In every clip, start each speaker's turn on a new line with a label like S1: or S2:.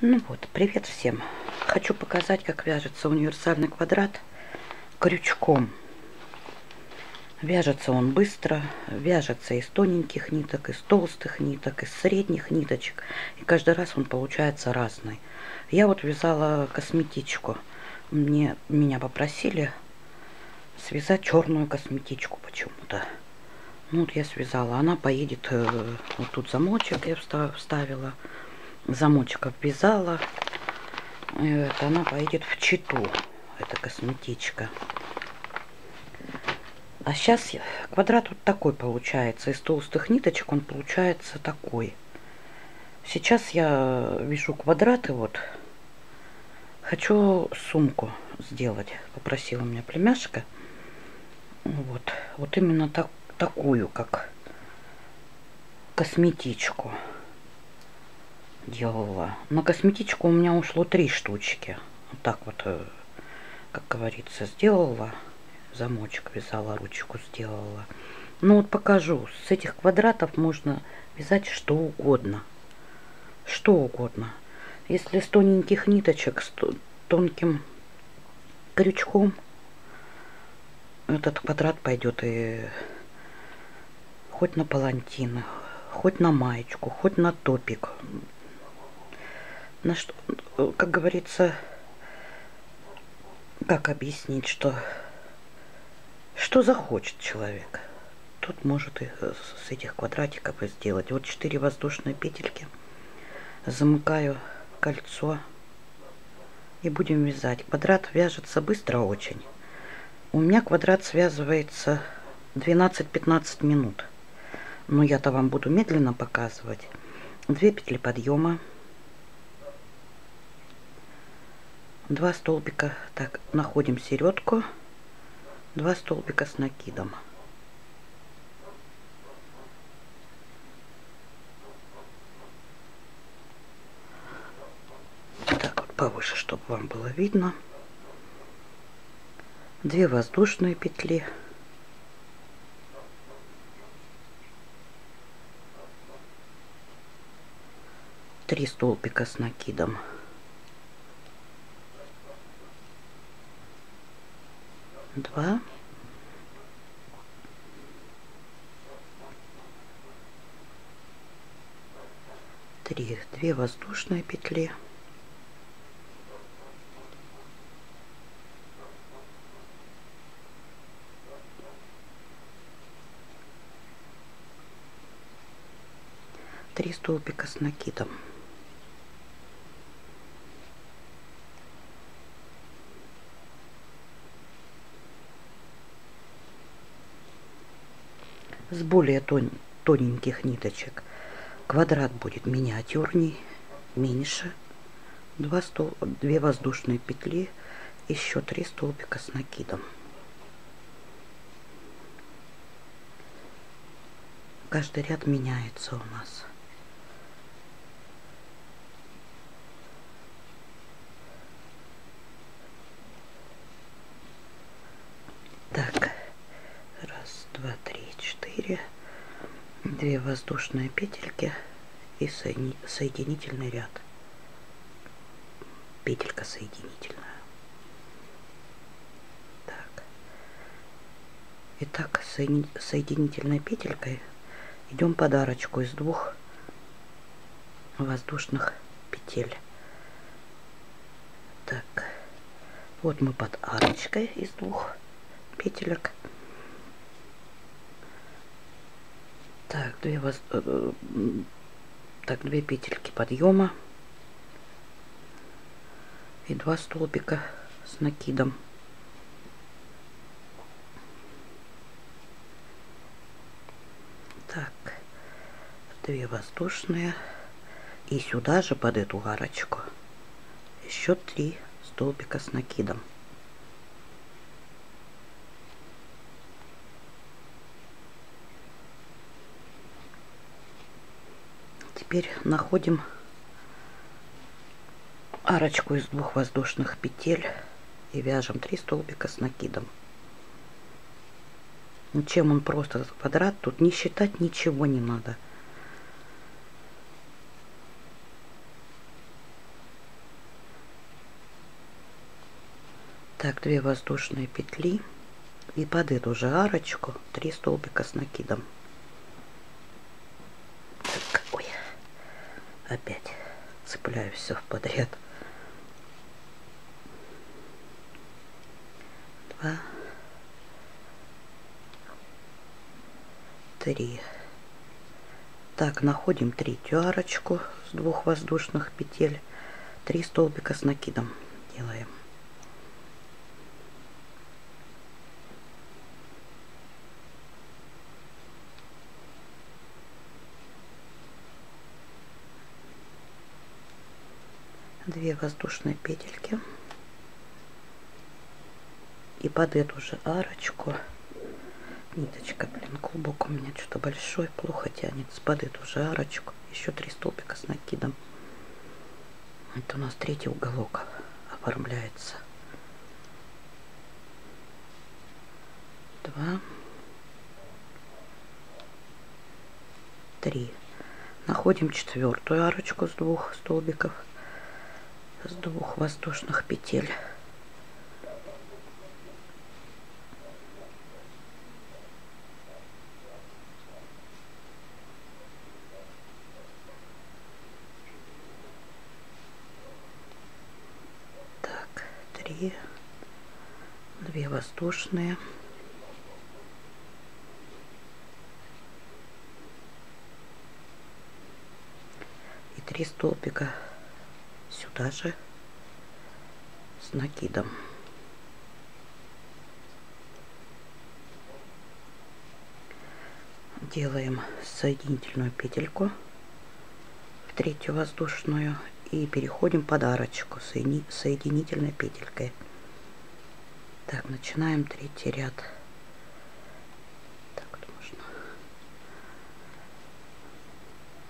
S1: Ну вот, привет всем. Хочу показать, как вяжется универсальный квадрат крючком. Вяжется он быстро, вяжется из тоненьких ниток, из толстых ниток, из средних ниточек. И каждый раз он получается разный. Я вот вязала косметичку. Мне, меня попросили связать черную косметичку почему-то. Ну вот я связала. Она поедет, э, вот тут замочек я вставила, замочек обвязала. Это она поедет в Читу, эта косметичка. А сейчас квадрат вот такой получается. Из толстых ниточек он получается такой. Сейчас я вяжу квадраты вот. Хочу сумку сделать. Попросила меня племяшка. Вот. Вот именно так, такую, как косметичку делала. На косметичку у меня ушло три штучки. Вот так вот, э, как говорится, сделала замочек вязала, ручку сделала. Ну вот покажу. С этих квадратов можно вязать что угодно. Что угодно. Если с тоненьких ниточек, с тонким крючком, этот квадрат пойдет и хоть на палантины, хоть на маечку, хоть на топик. На что, как говорится, как объяснить, что что захочет человек. Тут может и с этих квадратиков и сделать. Вот 4 воздушные петельки. Замыкаю кольцо. И будем вязать. Квадрат вяжется быстро очень. У меня квадрат связывается 12-15 минут. Но я-то вам буду медленно показывать. Две петли подъема. Два столбика. Так, находим середку два столбика с накидом. Так вот повыше, чтобы вам было видно. Две воздушные петли. Три столбика с накидом. Два, три, две воздушные петли, три столбика с накидом. С более тон, тоненьких ниточек. Квадрат будет миниатюрней, меньше. Два стол, две воздушные петли, еще три столбика с накидом. Каждый ряд меняется у нас. Так, раз, два, три, четыре, две воздушные петельки и соединительный ряд. Петелька соединительная. Так. Итак, соединительной петелькой идем подарочку из двух воздушных петель. Так, вот мы под арочкой из двух петелек. Так, две, воз... Э, так, две петельки подъема и два столбика с накидом. Так, две воздушные и сюда же под эту арочку еще три столбика с накидом. теперь находим арочку из двух воздушных петель и вяжем 3 столбика с накидом. Чем он просто квадрат, тут не считать ничего не надо. Так, 2 воздушные петли и под эту же арочку 3 столбика с накидом. Опять цепляю все подряд. Два, три. Так, находим третью арочку с двух воздушных петель. Три столбика с накидом делаем. Две воздушные петельки. И под эту же арочку ниточка, блин, клубок у меня что-то большой, плохо тянется под эту же арочку. Еще три столбика с накидом. Это у нас третий уголок оформляется. Два. Три. Находим четвертую арочку с двух столбиков, с двух воздушных петель. три, две воздушные. И три столбика сюда же с накидом. Делаем соединительную петельку в третью воздушную и переходим под арочку соединительной петелькой. Так, начинаем третий ряд. Так, можно.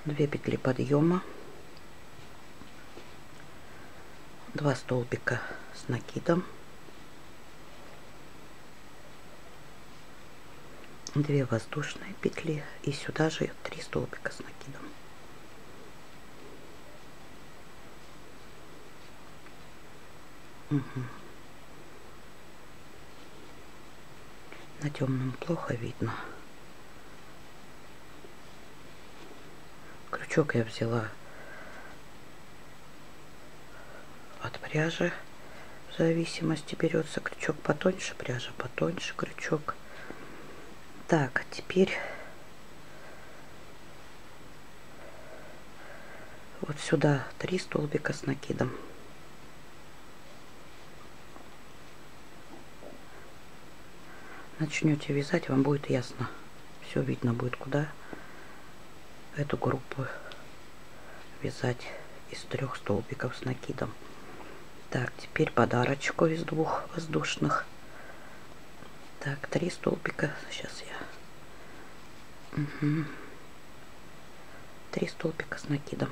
S1: Две петли подъема, два столбика с накидом, две воздушные петли и сюда же три столбика с накидом. Угу. На темном плохо видно. Крючок я взяла от пряжи. В зависимости берется крючок потоньше, пряжа потоньше крючок. Так, теперь вот сюда три столбика с накидом. начнете вязать, вам будет ясно. Все видно будет, куда эту группу вязать из трех столбиков с накидом. Так, теперь подарочку из двух воздушных. Так, три столбика. Сейчас я... Угу. Три столбика с накидом.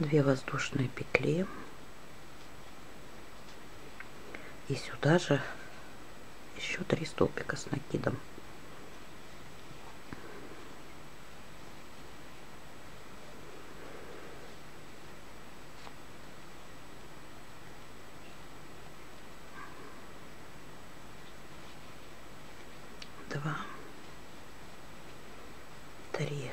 S1: две воздушные петли и сюда же еще три столбика с накидом. Два. Три.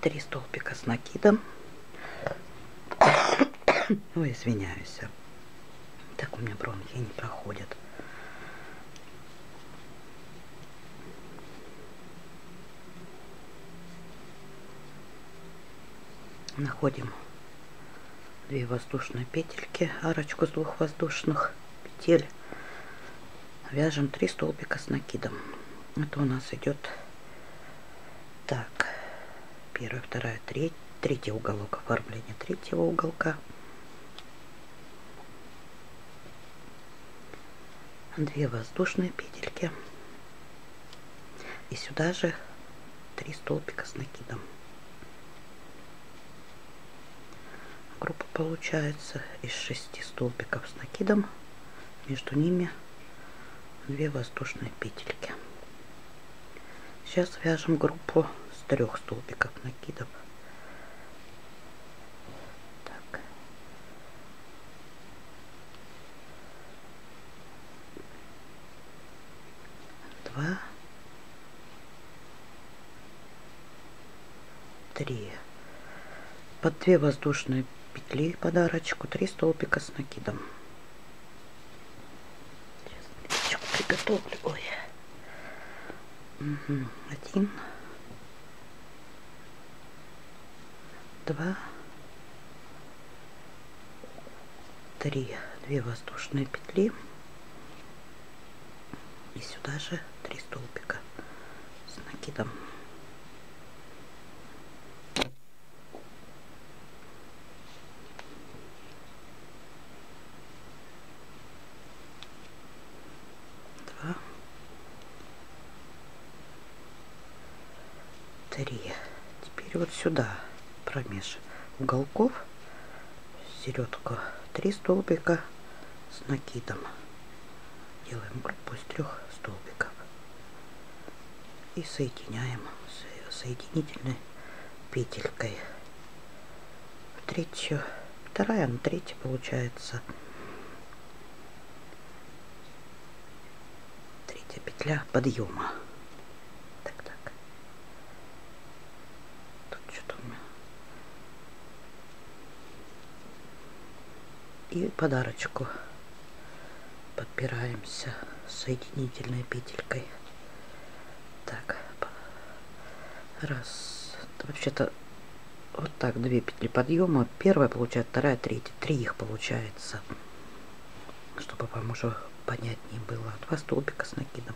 S1: Три столбика с накидом. Ой, извиняюсь. Так у меня бронхи не проходят. Находим две воздушные петельки, арочку с двух воздушных петель. Вяжем три столбика с накидом. Это у нас идет так первая, вторая, треть, третий уголок оформления третьего уголка. Две воздушные петельки. И сюда же три столбика с накидом. Группа получается из шести столбиков с накидом между ними две воздушные петельки. Сейчас вяжем группу с трех столбиков накидов. Так. Два. Три. Под две воздушные петли подарочку, три столбика с накидом. Сейчас приготовлю. Ой. Угу. Один. Два. Три. Две воздушные петли. И сюда же три столбика с накидом. три. Теперь вот сюда промеж уголков середку три столбика с накидом. Делаем группу из трех столбиков и соединяем соединительной петелькой. В третью, вторая на третья получается третья петля подъема. И подарочку подпираемся соединительной петелькой. Так раз вообще-то вот так две петли подъема. Первая получает вторая третья. Три их получается чтобы вам уже понятнее было. Два столбика с накидом.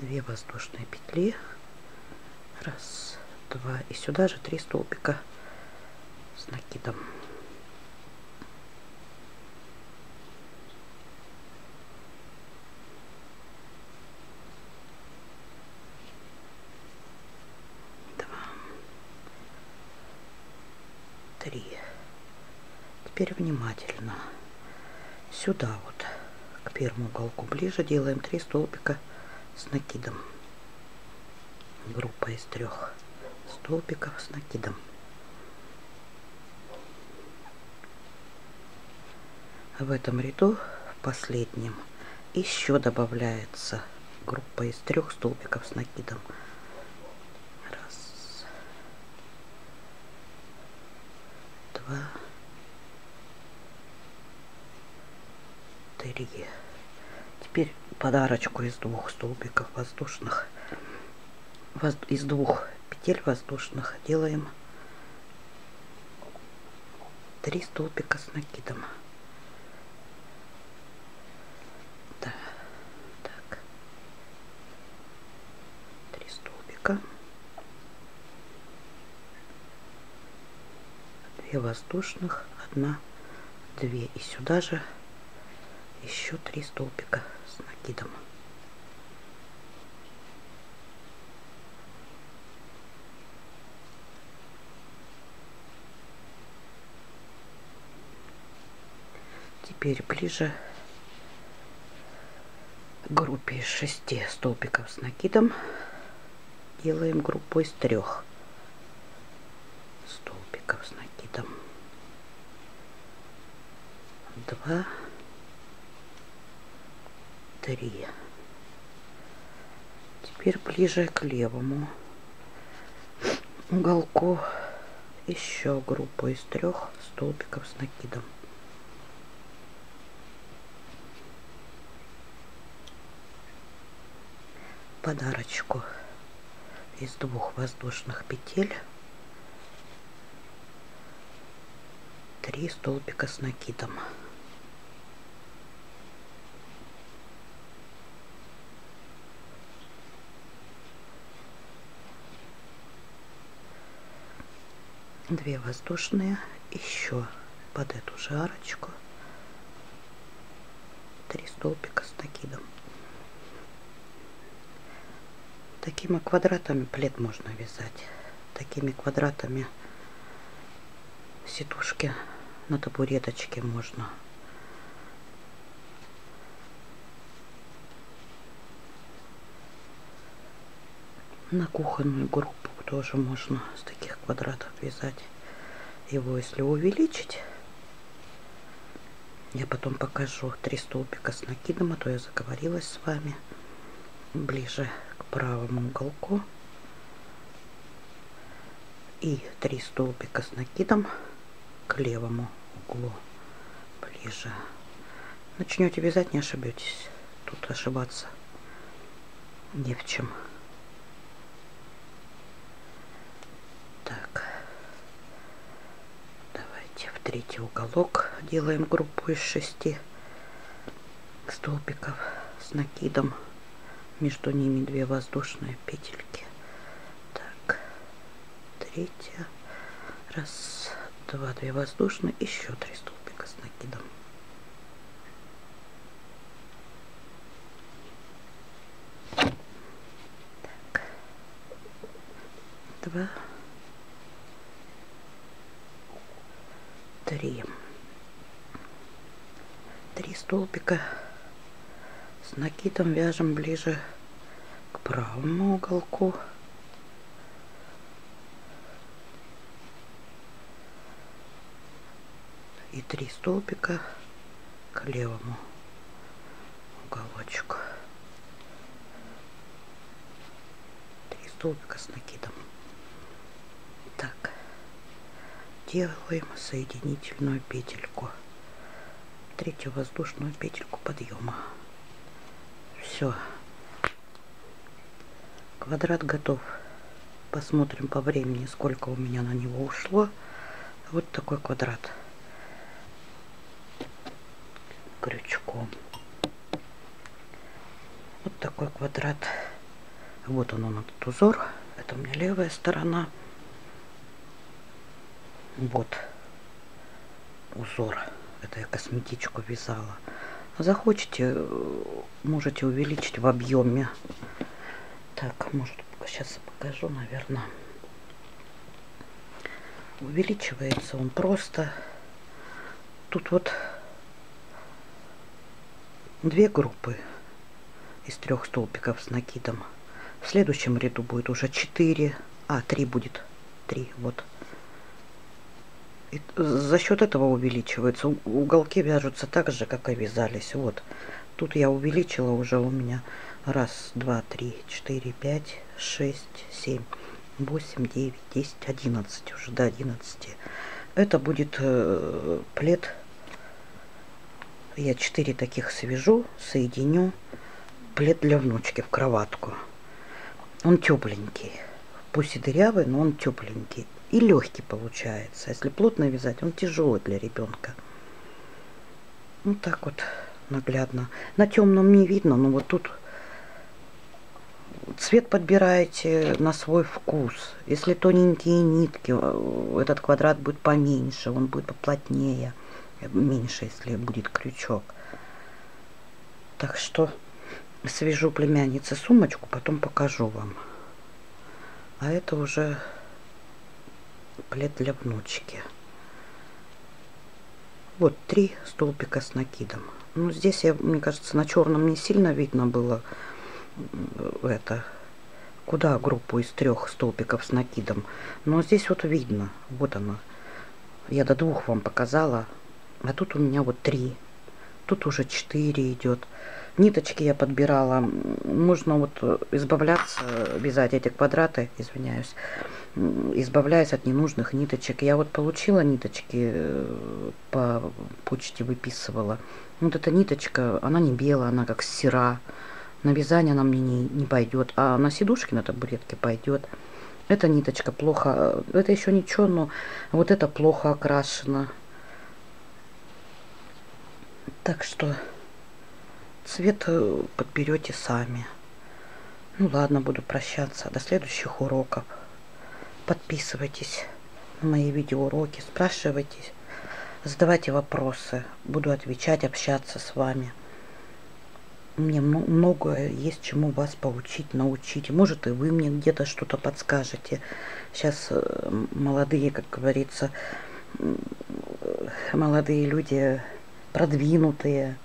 S1: Две воздушные петли. Раз два. И сюда же три столбика с накидом три. Теперь внимательно. Сюда вот, к первому уголку ближе, делаем три столбика с накидом. Группа из трех столбиков с накидом. В этом ряду, в последнем, еще добавляется группа из трех столбиков с накидом. два, три. Теперь подарочку из двух столбиков воздушных, из двух петель воздушных делаем три столбика с накидом. Да, столбика. 2 воздушных, 1, 2 и сюда же еще 3 столбика с накидом. Теперь ближе к группе из 6 столбиков с накидом. Делаем группу из трех столбиков с накидом. Два, три. Теперь ближе к левому уголку еще группу из трех столбиков с накидом. Подарочку из двух воздушных петель три столбика с накидом. Две воздушные, еще под эту же арочку три столбика с накидом. Такими квадратами плед можно вязать. Такими квадратами сидушки на табуреточке можно На кухонную группу тоже можно с таких квадратов вязать. Его если увеличить, я потом покажу три столбика с накидом, а то я заговорилась с вами ближе к правому уголку. И три столбика с накидом к левому углу ближе. Начнете вязать, не ошибетесь. Тут ошибаться не в чем. Так. Давайте в третий уголок делаем группу из шести столбиков с накидом. Между ними две воздушные петельки. Так. Третья. Раз, два, две воздушные. Еще три столбика с накидом. Так. Два. Три. Три столбика с накидом вяжем ближе к правому уголку. И три столбика к левому уголочку. Три столбика с накидом. Так делаем соединительную петельку. Третью воздушную петельку подъема. Все квадрат готов. Посмотрим по времени сколько у меня на него ушло. Вот такой квадрат. Крючком. Вот такой квадрат. Вот он он этот узор. Это у меня левая сторона вот узор. Это я косметичку вязала. Захочете, можете увеличить в объеме. Так, может, сейчас покажу, наверное. Увеличивается он просто. Тут вот две группы из трех столбиков с накидом. В следующем ряду будет уже четыре, а три будет три, вот. И за счет этого увеличивается. Уголки вяжутся так же, как и вязались. Вот. Тут я увеличила уже у меня раз, два, три, четыре, пять, шесть, семь, восемь, девять, десять, одиннадцать уже до одиннадцати. Это будет э, плед. Я четыре таких свяжу, соединю. Плед для внучки в кроватку. Он тепленький. Пусть и дырявый, но он тепленький и легкий получается. Если плотно вязать, он тяжелый для ребенка. Вот так вот наглядно. На темном не видно, но вот тут цвет подбираете на свой вкус. Если тоненькие нитки, э, этот квадрат будет поменьше, он будет поплотнее. Меньше, если будет крючок. Так что свяжу племяннице сумочку, потом покажу вам. А это уже плед для внучки. Вот три столбика с накидом. Ну, здесь, я, мне кажется, на черном не сильно видно было это, куда группу из трех столбиков с накидом. Но здесь вот видно, вот она. Я до двух вам показала, а тут у меня вот три. Тут уже четыре идет. Ниточки я подбирала. Можно вот избавляться, вязать эти квадраты, извиняюсь, избавляясь от ненужных ниточек. Я вот получила ниточки, э, по почте выписывала. Вот эта ниточка, она не белая, она как сера. На вязание она мне не, не пойдет, а на сидушки на табуретке пойдет. Эта ниточка плохо, это еще ничего, но вот это плохо окрашено. Так что цвет э, подберете сами. Ну ладно, буду прощаться. До следующих уроков. Подписывайтесь на мои видеоуроки, спрашивайте, задавайте вопросы. Буду отвечать, общаться с вами. Мне многое есть чему вас поучить, научить. Может, и вы мне где-то что-то подскажете. Сейчас э, молодые, как говорится, молодые люди продвинутые.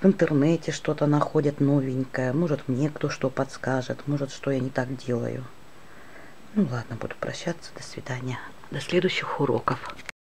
S1: В интернете что-то находят новенькое, может мне кто что подскажет, может что я не так делаю. Ну ладно, буду прощаться, до свидания, до следующих уроков.